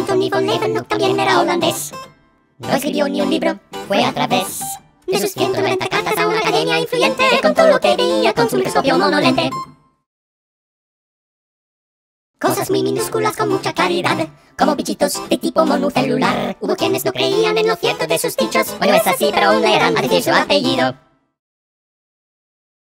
Anthony von Leeuwenhoek también era holandés. No escribió ni un libro, fue a través de sus 190 cartas a una academia influyente que contó lo que veía con su microscopio monolente. Cosas muy minúsculas con mucha claridad, como bichitos de tipo monocelular. Hubo quienes no creían en lo cierto de sus dichos. Bueno, es así, pero aún le eran a decir su apellido.